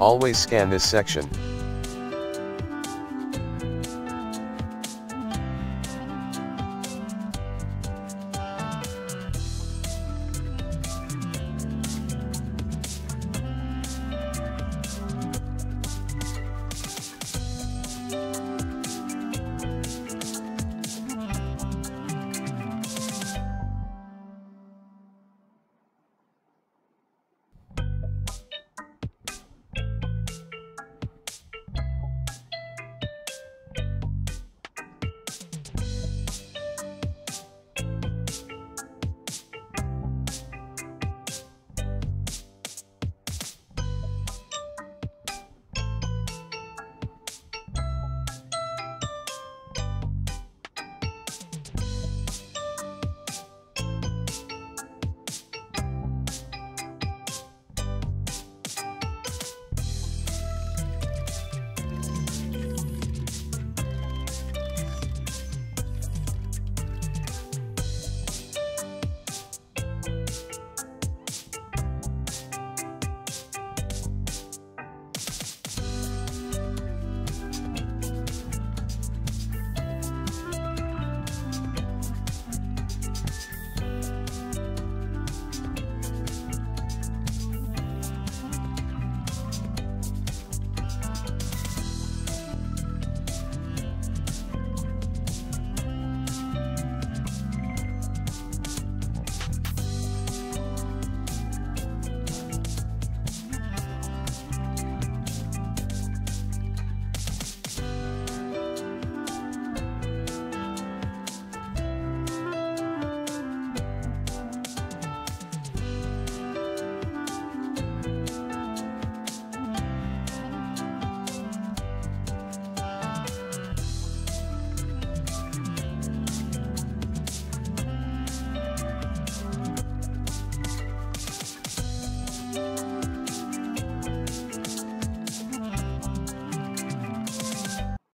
Always scan this section.